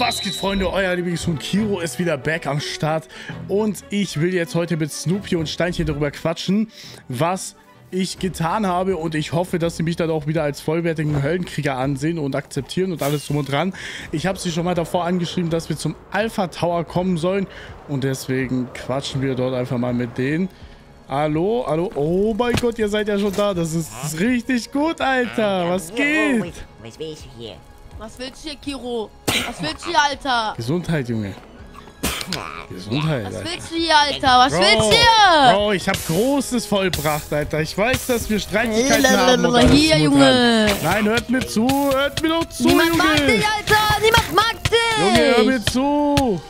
Was geht, Freunde? Euer Lieblingshund Kiro ist wieder back am Start. Und ich will jetzt heute mit Snoopy und Steinchen darüber quatschen, was ich getan habe. Und ich hoffe, dass sie mich dann auch wieder als vollwertigen Höllenkrieger ansehen und akzeptieren und alles drum und dran. Ich habe sie schon mal davor angeschrieben, dass wir zum Alpha Tower kommen sollen. Und deswegen quatschen wir dort einfach mal mit denen. Hallo, hallo. Oh mein Gott, ihr seid ja schon da. Das ist richtig gut, Alter. Was geht? Was willst du hier? Was willst du hier, Kiro? Was willst du hier, Alter? Gesundheit, Junge. Gesundheit, Was Alter. willst du hier, Alter? Was Bro, willst du hier? Bro, ich hab Großes vollbracht, Alter. Ich weiß, dass wir Streitigkeiten haben. alles Hier, Junge. dran. Nein, hört mir zu. Hört mir doch zu, Niemand mag Junge. dich, Alter. Niemand mag dich. Junge, hör mir zu.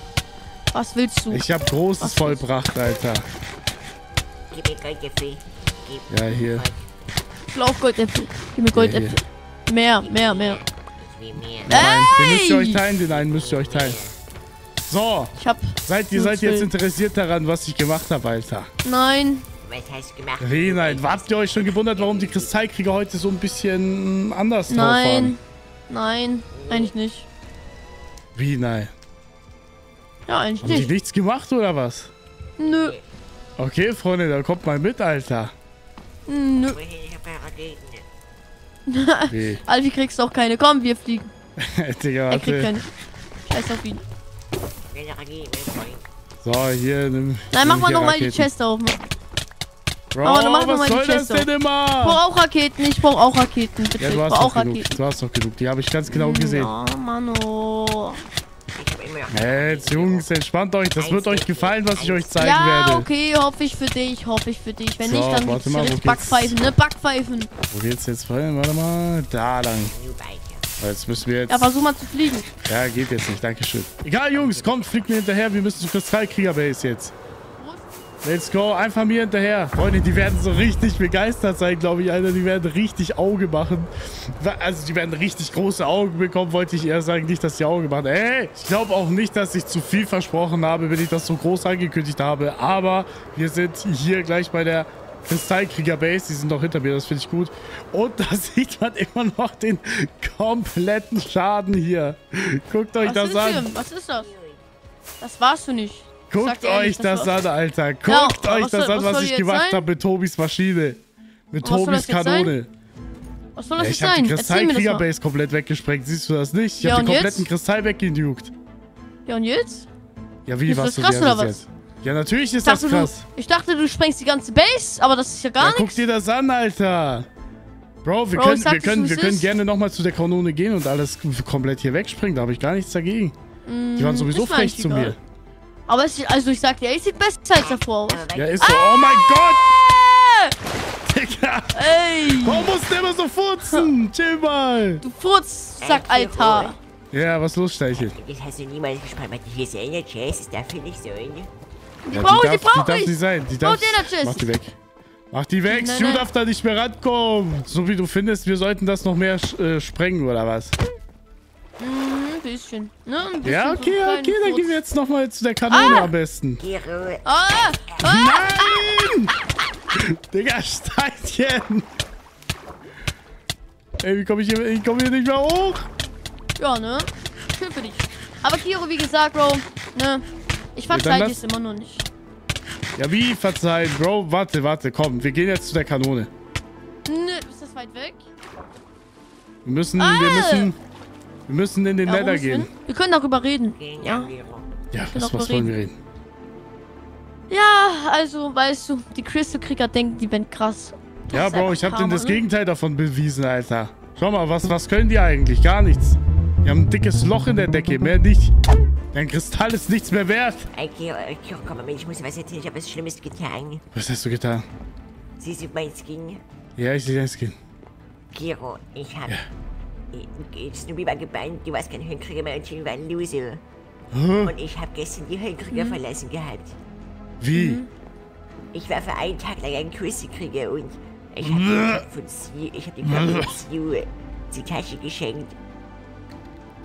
Was willst du? Ich hab Großes Was vollbracht, Alter. Gib mir Goldäpfel. Gib Ja, hier. Ich will auch Goldäpfel. Gib mir Goldäpfel. Mehr, mehr, mehr. Ich will mehr. Nein, den müsst ihr euch teilen, den einen müsst ihr euch teilen. So, Ich hab... seid ihr seid jetzt interessiert daran, was ich gemacht habe, Alter? Nein. Was hast du gemacht? Wie, nein. Habt ihr euch schon gewundert, warum die Kristallkrieger heute so ein bisschen anders drauf Nein. waren? Nein. Eigentlich nicht. Wie, nein? Ja, eigentlich Haben die nicht. nichts gemacht, oder was? Nö. Okay, Freunde, dann kommt mal mit, Alter. Nö. Ich. Wie? Alfie kriegst auch keine. Komm, wir fliegen. Digga, Er kriegt keine. Scheiß auf ihn. So, hier, nimm. Nein, mach mal nochmal die. Chest auf. Ich Bro, Aber du mach was mal die soll das denn immer? brauch auch Raketen. Ich brauch auch Raketen. Bitte. Ja, ich du hast auch doch genug. Raketen. Du hast doch genug. Die habe ich ganz genau gesehen. Ja, Mano. Ich Hey, jetzt, Jungs, entspannt euch. Das wird euch gefallen, was ich euch zeigen Ja, werde. okay, hoffe ich für dich, hoffe ich für dich. Wenn So, nicht, dann gibt's mal, direkt? Backpfeifen, ne? Backpfeifen. Wo geht's jetzt hin? Warte mal. Da lang. Jetzt müssen wir jetzt... Ja, versuch mal zu fliegen. Ja, geht jetzt nicht. Dankeschön. Egal, Jungs. Kommt, fliegt mir hinterher. Wir müssen zu Kristallkrieger-Base jetzt. Let's go. Einfach mir hinterher. Freunde, die werden so richtig begeistert sein, glaube ich, Alter. Die werden richtig Auge machen. Also, die werden richtig große Augen bekommen, wollte ich eher sagen. Nicht, dass die Auge machen. Ey, ich glaube auch nicht, dass ich zu viel versprochen habe, wenn ich das so groß angekündigt habe. Aber wir sind hier gleich bei der Kristallkrieger-Base. Die sind doch hinter mir, das finde ich gut. Und da sieht man immer noch den kompletten Schaden hier. Guckt euch Was das an. hier? Was ist das? Das warst du nicht. Ich Guckt ehrlich, euch das an, Alter. Guckt Ja, euch das soll- an, was ich gemacht habe mit Tobis Maschine. Mit Was soll Tobis das jetzt sein? Kanone. Was soll Ja, das ich jetzt habe die sein? Mir das mal. Kristallkrieger-Base komplett weggesprengt. Siehst du das nicht? Ich Ja, habe den kompletten jetzt? Kristall weggenugt. Ja, und jetzt? Ja, wie Ist was das du krass dir oder was? jetzt? Ja, natürlich ist Ich das krass. du, ich dachte, du sprengst die ganze Base, aber das ist ja gar Ja, guck nichts. dir das an, Alter. Bro, wir Bro, können, ich wir können, wir können ist. gerne nochmal zu der Kanone gehen und alles komplett hier wegspringen. Da habe ich gar nichts dagegen. Die waren sowieso Mm, mir frech zu egal. mir. Aber es, also ich sag dir, es sieht besser als davor aus. Ja, ist so. Oh mein Gott! Digga! Ey, Warum musst du immer so furzen? Chill mal! du Furzsack, Alter. Ja, was los, Steichel? Das hast du niemals gesprochen. Was hier ist eine Chest. Das darf hier nicht sein. Die Ja, brauche ich, die brauche die darf ich. nicht sein. Die darf, die. Mach die weg. Mach die weg. Nein, Stu nein. darf da nicht mehr rankommen. So wie du findest, wir sollten das noch mehr äh, sprengen, oder was? Mhm, ein bisschen. Ne, ein bisschen Ja, so okay, einen okay, dann gehen wir jetzt nochmal zu der Kanone Ah! am besten. Giro. Ah, ah, Nein! Digga, Steinchen! Ey, wie komme ich hier, ich komme hier nicht mehr hoch? ja, ne? Schön für dich. Aber Kiro, wie gesagt, Bro, ne? Ich verzeih lass- dir es immer noch nicht. Ja, wie verzeihen, Bro? Warte, warte, komm, wir gehen jetzt zu der Kanone. Ne, ist das weit weg? Wir müssen, Ah! wir müssen, wir müssen in den Ja, Nether gehen. hin? Wir können darüber reden. Gehen Ja. Ja, was, was wollen wir reden? Ja, also, weißt du, die Crystal-Krieger denken, die wären krass. Das Ja, Bro, ich hab Karma, denen das ne? Gegenteil davon bewiesen, Alter. Schau mal, was, was können die eigentlich? Gar nichts. Die haben ein dickes Loch in der Decke, mehr nicht. Dein Kristall ist nichts mehr wert. Ey, Giro, äh, komm mal mit. Ich muss was erzählen. Ich habe was Schlimmes getan. Was hast du getan? Siehst du mein Skin? Ja, ich sehe dein Skin. Giro, ich hab... Ja. Snoopy war gebannt, du warst kein Höhenkrieger mehr und Jimmy war ein Loser. Hä? Und ich hab gestern die Höhenkrieger verlassen gehabt. Wie? Ich war für einen Tag lang ein Küstenkrieger und ich hab den Kopf von Sue, ich hab den Kopf von Sue die Tasche geschenkt.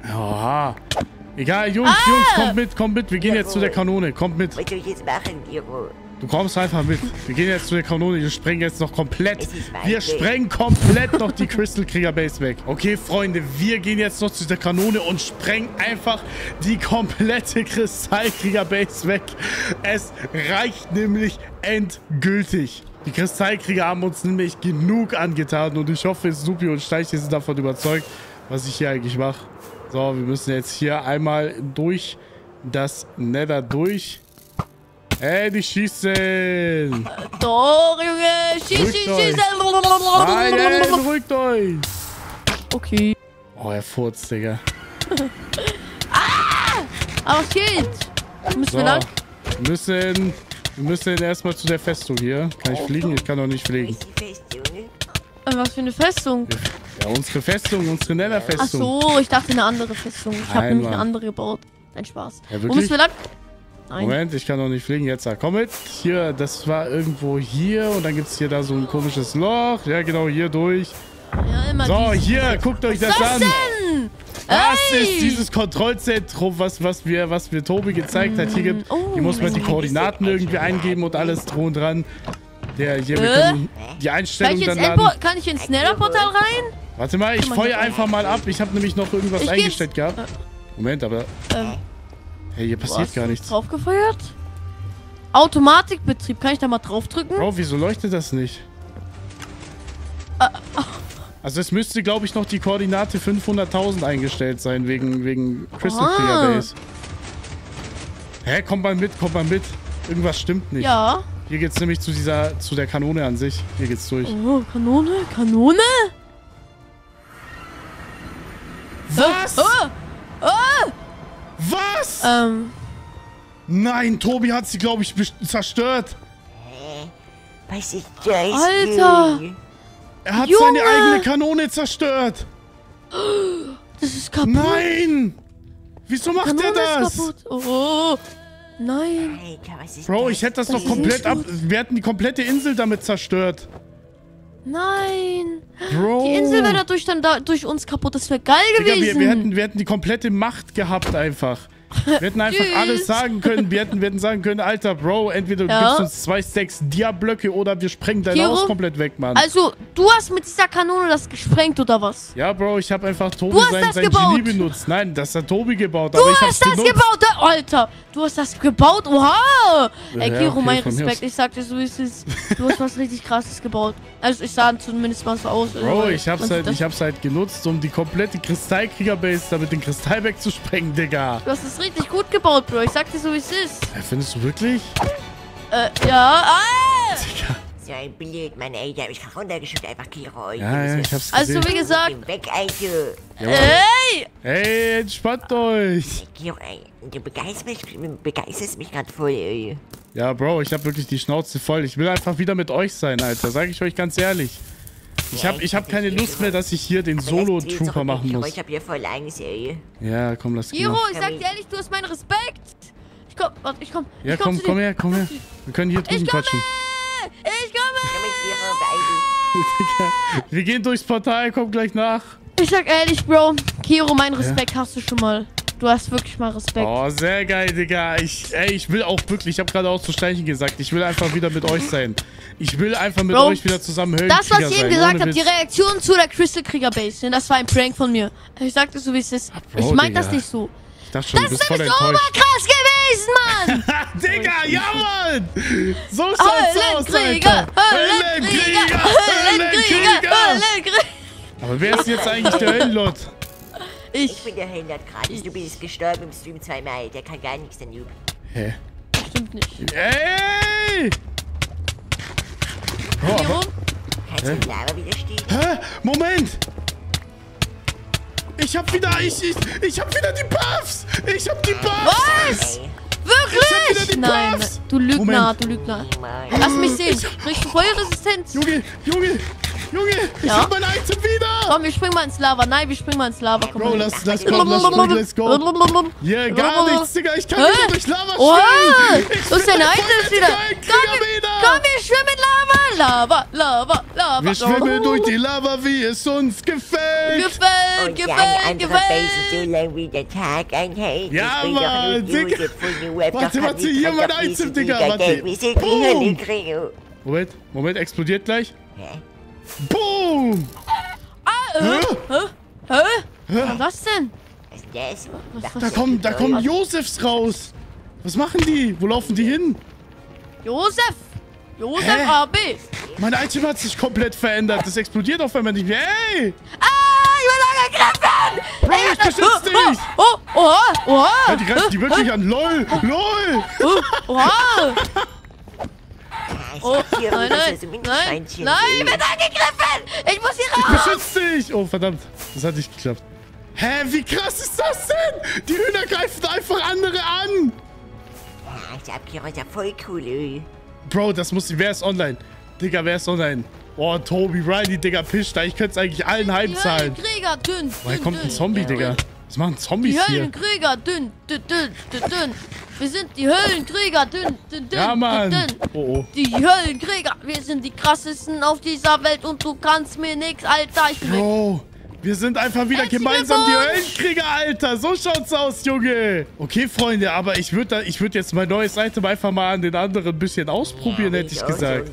Oha. Egal, Jungs, Jungs, kommt mit, kommt mit. Wir gehen jetzt zu der Kanone. Kommt mit. Was soll ich jetzt machen, Giro? Du kommst einfach mit. Wir gehen jetzt zu der Kanone. Wir sprengen jetzt noch komplett. Wir sprengen komplett noch die Crystal Krieger Base weg. Okay, Freunde, wir gehen jetzt noch zu der Kanone und sprengen einfach die komplette Kristallkrieger Base weg. Es reicht nämlich endgültig. Die Kristallkrieger haben uns nämlich genug angetan und ich hoffe, Supi und Steiche sind davon überzeugt, was ich hier eigentlich mache. So, wir müssen jetzt hier einmal durch das Nether durch. Ey, die schießen! Doch, Junge. Schieß, schieß, euch. schieß. Nein, beruhigt euch! Okay. Oh, er furzt, Digga. Aber was geht? Müssen So, wir lang? wir müssen, wir müssen erstmal zu der Festung hier. Kann ich fliegen? Ich kann doch nicht fliegen. Äh, Was für eine Festung? Ja, unsere Festung, unsere Ach Nether-Festung. so, ich dachte eine andere Festung. Ich habe nämlich eine andere gebaut. Nein, Spaß. Ja, Wo müssen wir lang? Nein. Moment, ich kann doch nicht fliegen. Jetzt, ah, komm mit. Hier, das war irgendwo hier. Und dann gibt es hier da so ein komisches Loch. Ja, genau, hier durch. Ja, immer So, hier, guckt euch das an. denn? Das Ey! ist dieses Kontrollzentrum, was, was, wir, was mir Tobi gezeigt hat. Hier, gibt, Oh. hier muss man die Koordinaten irgendwie eingeben und alles drum und dran. Der, hier, wir Äh? können die Kann Einstellung ich, dann laden. Kann ich ins Nether-Portal rein? Warte mal, ich feuer einfach mal ab. Ich habe nämlich noch irgendwas Ich eingestellt gehabt. Moment, aber... Ähm, Hey, hier passiert gar nichts. Draufgefeuert? Automatikbetrieb. Kann ich da mal draufdrücken? Bro, wieso leuchtet das nicht? Äh, Also es müsste, glaube ich, noch die Koordinate 500.000 eingestellt sein, wegen, wegen Crystal Ah. Clear Base. Hä, komm mal mit, komm mal mit. Irgendwas stimmt nicht. Ja. Hier geht's nämlich zu dieser, zu der Kanone an sich. Hier geht's durch. Oh, Kanone? Kanone? Ähm, Nein, Tobi hat sie, glaube ich, zerstört. Was ist das? Alter. Junge? Er hat Junge! seine eigene Kanone zerstört. das ist kaputt. Nein! Wieso macht Kanone er das? ist kaputt. Oh, nein. Alter, was ist Bro, das? ich hätte das, Das doch komplett ab... Wir hätten die komplette Insel damit zerstört. Nein. Bro. Die Insel wäre dadurch dann da, durch uns kaputt. Das wäre geil Digga, gewesen. wir, wir, hätten, wir hätten die komplette Macht gehabt einfach. Wir hätten einfach Tschüss. alles sagen können. Wir hätten, wir hätten sagen können, Alter, Bro, entweder du Ja. gibst uns zwei Stacks Dia-Blöcke oder wir sprengen dein Kiro? Haus komplett weg, Mann. Also, du hast mit dieser Kanone das gesprengt, oder was? ja, Bro, ich habe einfach Tobi Du sein, sein. Genie benutzt. Nein, das hat Tobi gebaut, Du hast das benutzt. gebaut, äh, Alter! Du hast das gebaut, oha! Ey, Kiro, okay, mein Respekt, ich sag dir so, wie es ist. Du hast was richtig krasses gebaut. Also, ich sah zumindest mal so aus. Bro, weil ich hab's, halt, ich hab's halt genutzt, um die komplette Kristallkrieger-Base da mit dem Kristall wegzusprengen, Digga. Du hast es richtig gut gebaut, Bro. Ich sag dir so, wie es ist. Ja, Findest du wirklich? Äh, ja. Ah! Digga. So ein blöd, Mann, ey. Der hab ich grad runtergeschubst, einfach Kiro. Ja, ja, ich hab's Also, gesehen. wie gesagt. Weg, Alter. Ey! Ey, entspannt euch. Kiro, ey. Du begeisterst mich, begeisterst mich gerade voll, ey. Ja, Bro, ich hab wirklich die Schnauze voll. Ich will einfach wieder mit euch sein, Alter. Sag ich euch ganz ehrlich. Ich hab, ich hab keine Lust mehr, dass ich hier den Solo-Trooper machen muss. Ich hab hier voll Angst, ey. Ja, komm, lass gehen. Kiro, ich sag dir ehrlich, du hast meinen Respekt. Ich komm, warte, ich komm. Ja, ich komm, komm, komm her, komm her. Wir können hier drüben Ich komme! quatschen. Ich komme! Komm mit Kiro, beeil dich. Wir gehen durchs Portal, komm gleich nach. Ich sag ehrlich, Bro, Kiro, meinen Respekt hast du schon mal. Du hast wirklich mal Respekt. Oh, sehr geil, Digga. Ich, ey, ich will auch wirklich, ich habe gerade auch zu Steinchen gesagt, ich will einfach wieder mit euch sein. Ich will einfach mit Bro, euch wieder zusammen Höhlenkrieger Das, was ich eben gesagt habe, die. Reaktion zu der Crystal Krieger Base, ne, das war ein Prank von mir. Ich sagte so, wie es ist. Bro, ich mein das nicht so. Ich dachte schon, Das ist nämlich oberkrass gewesen, Mann! Ha, Digga, ja, Mann! So schaut's aus! Alter. Höllenkrieger! Höllenkrieger! Höllenkrieger! Aber wer ist jetzt eigentlich der Höllenlord? Ich Ich. bin der 100 Grad. Du bist gestorben im Stream zweimal. Der kann gar nichts, der Noob. Hä? Stimmt nicht. Ey! Oh, Kiro? Kannst du Lava widerstehen? Hä? Moment! Ich hab wieder, ich, ich, ich hab wieder die Buffs! Ich hab die Buffs! Was? Ey, wieder Wirklich? die Nein, Buffs. du Lügner, Moment. du Lügner. Lass mich sehen. Du Feuerresistenz? Junge, Junge, Junge! Ich Ja? hab mein Item wieder! Komm, wir springen mal ins Lava. Nein, wir springen mal ins Lava. Komm Bro, lass, lass kommen, lass springen, let's go! Hier, gar nichts, Digga, ich kann Hä? wieder durch Lava schwimmen! Ich Wo ist bin dein Items vollste wieder? Komm, wir-! Komm, wir schwimmen in Lava! Lava, Lava, Lava. Wir schwimmen durch die Lava, wie es uns gefällt. Gefällt, Und gefällt, gefällt. Ja, Mann, Digga. Warte, warte, hier mein Item, Digga, warte. Moment, Moment, explodiert gleich. Hä? Boom! Ah, äh, hä? Hä? Was war das denn? Was? Was- Da kommen, da kommen Josefs raus. Was machen die? Wo laufen die hin? Josef! Josef Hä? AB! Mein Item hat sich komplett verändert. Das explodiert auf einmal nicht mehr. Hey! Ah, ich bin angegriffen! Bro, ich beschütze dich! Oh, oh, oha, oha! Ja, die greifen die wirklich an. LOL! LOL! Oh, oha! Ich Oh, dir, nein, nein, nein, nein, ich bin angegriffen! Ich muss hier raus! Beschütze dich! Oh, verdammt. Das hat nicht geklappt. Hä, wie krass ist das denn? Die Hühner greifen einfach andere an. Ja, ich hab ist ja voll cool, ey. Bro, das muss... Wer ist online? Digga, wer ist online? Oh, Toby, Riley, Digga, Fisch da. Ich könnte es eigentlich allen Die heimzahlen. Höllenkrieger, dünn, Woher dünn, kommt ein dünn. Zombie, Digga? Was machen Die Zombies hier? Höllenkrieger, dünn, dünn, dünn, dünn, dünn. Wir sind die Höllenkrieger, dünn, dünn, dünn, Ja, Mann. dünn, dünn. Oh, oh. Die Höllenkrieger, wir sind die krassesten auf dieser Welt und du kannst mir nix, Alter. Ich bin. Bro, wir sind einfach wieder Herzlichen gemeinsam die Glückwunsch. Höllenkrieger, Alter. So schaut's aus, Junge. Okay, Freunde, aber ich würde ich würd jetzt mein neues Item einfach mal an den anderen ein bisschen ausprobieren, Ja, hätte ich gesagt.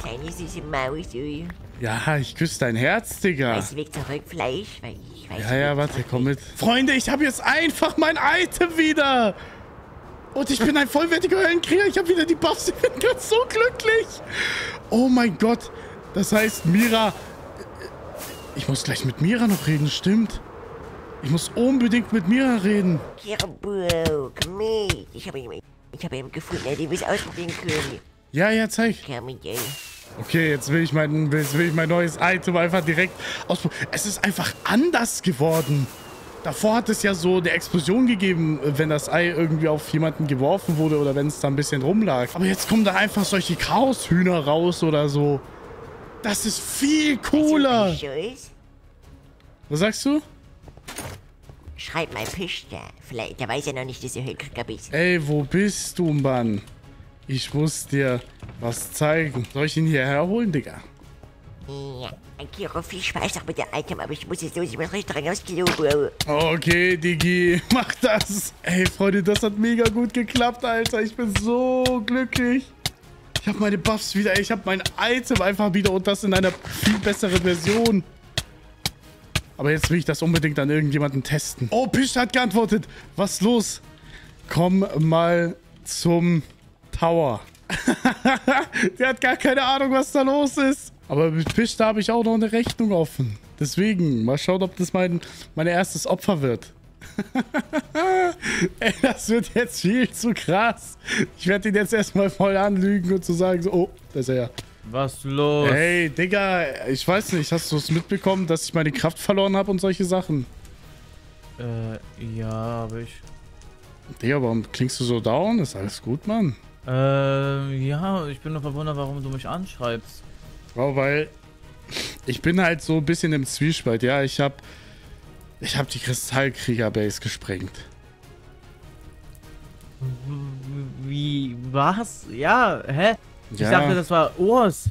Kleine süße Maus, ey. Ja, ich küsse dein Herz, Digga. Weißt du, Weg zurück, Fleisch? Weil ich weiß Ja, ja, warte, komm mit. Freunde, ich habe jetzt einfach mein Item wieder. Und ich bin ein vollwertiger Höllenkrieger. Ich habe wieder die Buffs. Ich bin ganz so glücklich. Oh mein Gott. Das heißt, Mira... Ich muss gleich mit Mira noch reden, stimmt. Ich muss unbedingt mit Mira reden. Kiro, Bro, komm mit. Ich habe ihn, ich hab ihn gefunden, ey. Du bist ausprobieren können. Ja, ja, zeig. Okay, jetzt will ich mein, jetzt will ich mein neues Item einfach direkt ausprobieren. Es ist einfach anders geworden. Davor hat es ja so eine Explosion gegeben, wenn das Ei irgendwie auf jemanden geworfen wurde oder wenn es da ein bisschen rumlag. Aber jetzt kommen da einfach solche Chaoshühner raus oder so. Das ist viel cooler. Was sagst du? Schreib mal Pisch da. Vielleicht, der weiß ja noch nicht, dass du Höllkrieger bist. Ey, wo bist du, Mann? Ich muss dir was zeigen. Soll ich ihn hierher holen, Digga? Ja, Kiro, viel Spaß noch mit dem Item, aber ich muss jetzt los, ich muss richtig dran aufs Klo. Okay, Digi, mach das. Ey, Freunde, das hat mega gut geklappt, Alter. Ich bin so glücklich. Ich habe meine Buffs wieder. Ich habe mein Item einfach wieder und das in einer viel besseren Version. Aber jetzt will ich das unbedingt an irgendjemanden testen. Oh, Pisch hat geantwortet. Was los? Komm mal zum Tower. Der hat gar keine Ahnung, was da los ist. Aber mit Pisch, da habe ich auch noch eine Rechnung offen. Deswegen, mal schauen, ob das mein, mein erstes Opfer wird. Ey, das wird jetzt viel zu krass. Ich werde ihn jetzt erstmal voll anlügen und zu sagen so, oh, da ist er ja. Was los? Hey, Digga, ich weiß nicht, hast du es mitbekommen, dass ich meine Kraft verloren habe und solche Sachen? Äh, ja, aber ich. Digga, warum klingst du so down? Ist alles gut, Mann? Äh, ja, ich bin nur verwundert, warum du mich anschreibst. Bro, weil ich bin halt so ein bisschen im Zwiespalt. Ja, ich hab, ich hab die Kristallkrieger-Base gesprengt. Wie, was? Ja, hä? Ich Ja. dachte, das war Urs.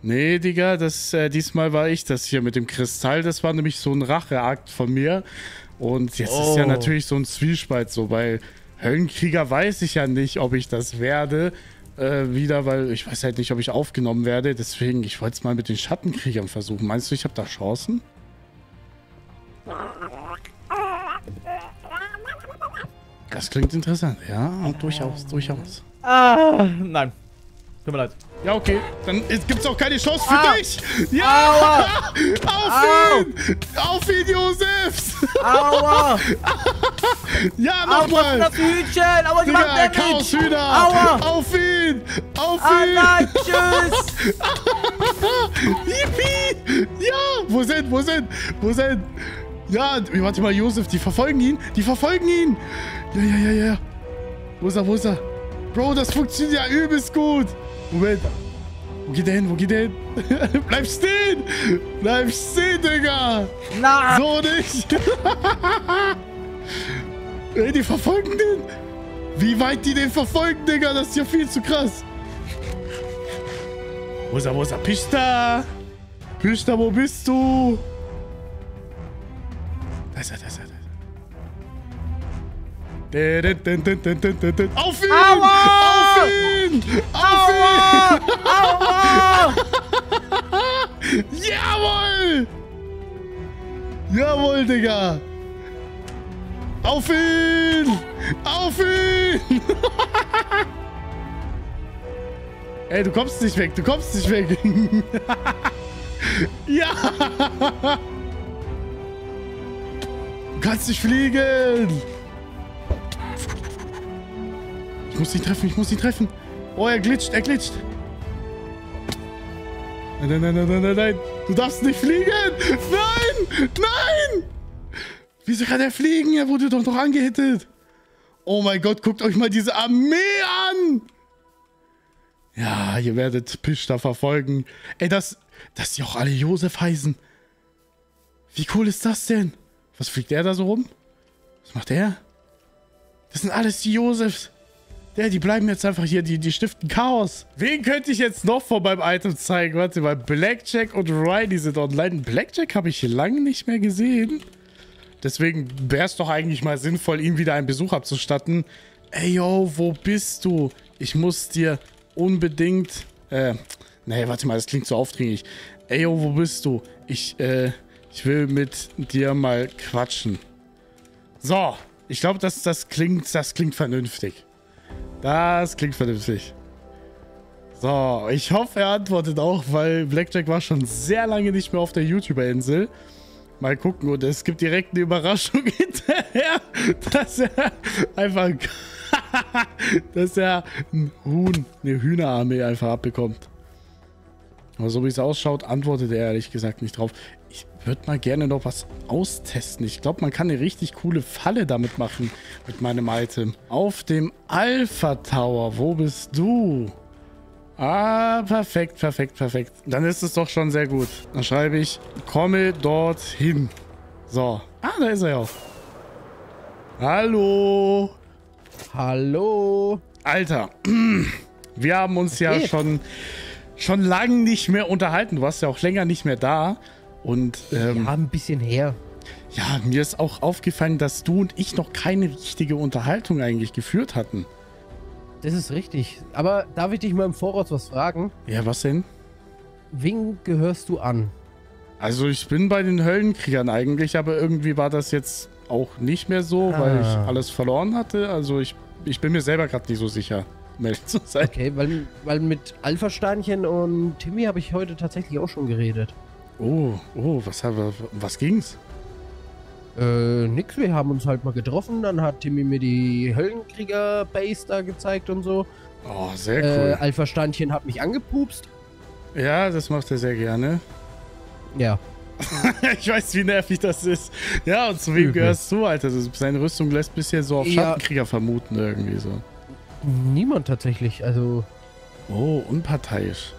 Nee, Digga, das, äh, diesmal war ich das hier mit dem Kristall. Das war nämlich so ein Racheakt von mir. Und jetzt ist ja Oh. natürlich so ein Zwiespalt so, weil Höllenkrieger weiß ich ja nicht, ob ich das werde. Äh, wieder, weil ich weiß halt nicht, ob ich aufgenommen werde. Deswegen, ich wollte es mal mit den Schattenkriegern versuchen. Meinst du, ich habe da Chancen? Das klingt interessant. Ja, durchaus, durchaus. Ah, nein. Tut mir leid. Ja, okay. Dann gibt es auch keine Chance für Ah. dich. Ja! Auf Au. ihn! Auf ihn, Josefs! Aua! Ja, Aua, nochmal! das für Hühnchen? Aua, ich mach Damage! Chaos-Hühner! Aua! Auf ihn! Auf Ah, ihn! nein, tschüss! Yippie! Ja! Wo sind, wo sind, wo sind? Ja, warte mal, Josef, die verfolgen ihn. Die verfolgen ihn. Ja, ja, ja, ja. Wo ist er, wo ist er? Bro, das funktioniert ja übelst gut. Moment. Wo geht der hin? Wo geht der hin? Bleib stehen! Bleib stehen, Digga! Nein! So nicht! Ey, die verfolgen den! Wie weit die den verfolgen, Digga, das ist ja viel zu krass. Wo ist er, wo ist er? Pista! Pista, wo bist du? Da ist er, da ist er, da ist er. Auf ihn! Aua! Auf ihn! Aua! Jawohl! Jawohl, Digga! Auf ihn! Auf ihn! Ey, du kommst nicht weg, du kommst nicht weg. ja! Du kannst nicht fliegen! Ich muss ihn treffen, ich muss ihn treffen. Oh, er glitscht, er glitscht. Nein, nein, nein, nein, nein, nein. Du darfst nicht fliegen. Nein, nein. Wieso kann er fliegen? Er wurde doch noch angehittet. Oh mein Gott, guckt euch mal diese Armee an. Ja, ihr werdet Pisch da verfolgen. Ey, das, das sind ja auch alle Josef heißen. Wie cool ist das denn? Was fliegt der da so rum? Was macht der? Das sind alles die Josefs. Ja, die bleiben jetzt einfach hier, die, die stiften Chaos. Wen könnte ich jetzt noch von meinem Item zeigen? Warte mal, Blackjack und Riley sind online. Blackjack habe ich lange nicht mehr gesehen. Deswegen wäre es doch eigentlich mal sinnvoll, ihm wieder einen Besuch abzustatten. Ey, yo, wo bist du? Ich muss dir unbedingt... Äh, nee, warte mal, das klingt so aufdringlich. Ey, yo, wo bist du? Ich, äh, ich will mit dir mal quatschen. So, ich glaube, das, das, klingt, das klingt vernünftig. Das klingt vernünftig. So, ich hoffe, er antwortet auch, weil Blackjack war schon sehr lange nicht mehr auf der YouTuber-Insel. Mal gucken, und es gibt direkt eine Überraschung hinterher, dass er einfach, dass er ein Huhn, eine Hühnerarmee einfach abbekommt. Aber so wie es ausschaut, antwortet er ehrlich gesagt nicht drauf. Ich würde mal gerne noch was austesten. Ich glaube, man kann eine richtig coole Falle damit machen, mit meinem Item. Auf dem Alpha Tower, wo bist du? Ah, perfekt, perfekt, perfekt. Dann ist es doch schon sehr gut. Dann schreibe ich, komme dorthin. So. Ah, da ist er ja auch. Hallo. Hallo. Alter, wir haben uns ja schon, schon lange nicht mehr unterhalten. Du warst ja auch länger nicht mehr da. Und ähm, Ja, ein bisschen her. ja, mir ist auch aufgefallen, dass du und ich noch keine richtige Unterhaltung eigentlich geführt hatten. Das ist richtig. Aber darf ich dich mal im Voraus was fragen? Ja, was denn? Wen gehörst du an? Also ich bin bei den Höllenkriegern eigentlich, aber irgendwie war das jetzt auch nicht mehr so, weil ich Ah. alles verloren hatte. Also ich, ich bin mir selber gerade nicht so sicher, um ehrlich zu sein. Okay, weil, weil mit Alpha-Steinchen und Timmy habe ich heute tatsächlich auch schon geredet. Oh, oh, was, wir- was ging's? Äh, nix, wir haben uns halt mal getroffen. Dann hat Timmy mir die Höllenkrieger-Base da gezeigt und so. Oh, sehr Äh, cool. Alpha-Steinchen hat mich angepupst. ja, das macht er sehr gerne. Ja. ich weiß, wie nervig das ist. Ja, und zu wem gehörst du, Alter? Das, seine Rüstung lässt bisschen so auf Ja. Schattenkrieger vermuten irgendwie so. Niemand tatsächlich. Also, Oh, unparteiisch.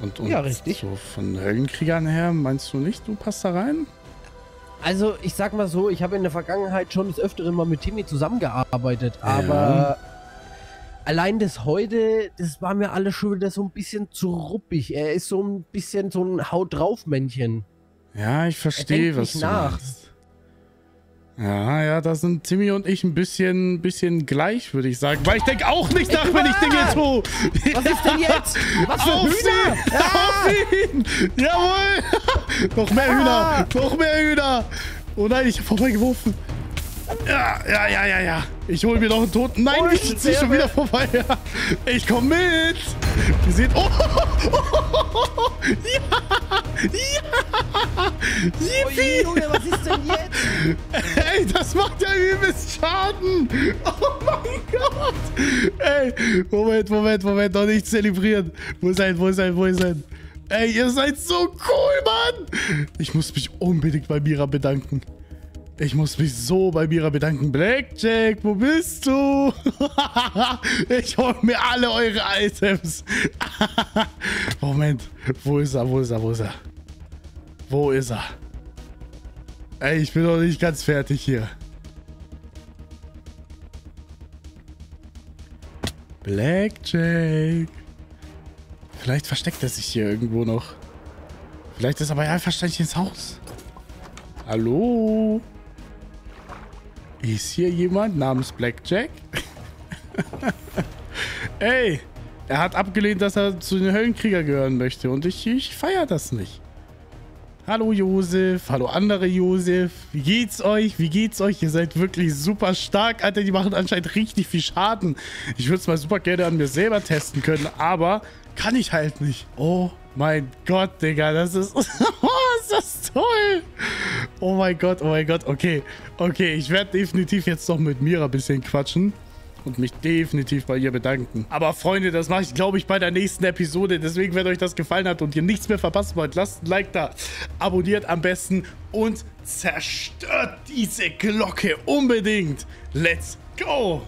Und, und Ja, richtig. so von Höllenkriegern her, meinst du nicht, du passt da rein? also ich sag mal so, ich habe in der Vergangenheit schon des Öfteren mal mit Timmy zusammengearbeitet, aber allein das heute, das war mir alles schon wieder so ein bisschen zu ruppig. Er ist so ein bisschen so ein Haut drauf Männchen. Ja, ich verstehe, was du nach. meinst. Ja, ja, da sind Timmy und ich ein bisschen, bisschen gleich, würde ich sagen. Weil ich denke auch nicht nach, wenn ich Dinge tue. Was ist denn jetzt? Was für Auf Hühner? ihn! Auf ihn! Jawohl! noch mehr Hühner! Noch mehr Hühner! Oh nein, ich hab vorbeigeworfen. Ja, ja, ja, ja, ja. Ich hole mir noch einen Toten. Nein, Oh, ich ich zieh schon wieder vorbei. Ja. Ich komm mit. Wir sehen... Oh, oh, ja! Ja! Yippie! Junge, was ist denn jetzt? Ey, das macht ja übelst Schaden. Oh mein Gott. Ey, Moment, Moment, Moment. Noch nicht zelebrieren. Wo ist ein, wo ist ein, wo ist ein? Ey, ihr seid so cool, Mann. Ich muss mich unbedingt bei Mira bedanken. Ich muss mich so bei Mira bedanken. Blackjack, wo bist du? ich hol mir alle eure Items. Moment. Wo ist er? Wo ist er? Wo ist er? Wo ist er? Ey, ich bin noch nicht ganz fertig hier. Blackjack. Vielleicht versteckt er sich hier irgendwo noch. Vielleicht ist aber einfach ständig ins Haus. Hallo? Ist hier jemand namens Blackjack? Ey, er hat abgelehnt, dass er zu den Höllenkrieger gehören möchte. Und ich, ich feiere das nicht. Hallo Josef, hallo andere Josef. Wie geht's euch? Wie geht's euch? Ihr seid wirklich super stark, Alter. Die machen anscheinend richtig viel Schaden. Ich würde es mal super gerne an mir selber testen können, aber kann ich halt nicht. Oh mein Gott, Digga. Das ist... oh, ist das toll. Oh mein Gott, oh mein Gott. Okay, okay. Ich werde definitiv jetzt noch mit Mira ein bisschen quatschen und mich definitiv bei ihr bedanken. Aber Freunde, das mache ich, glaube ich, bei der nächsten Episode. Deswegen, wenn euch das gefallen hat und ihr nichts mehr verpassen wollt, lasst ein Like da, abonniert am besten und zerstört diese Glocke unbedingt. Let's go!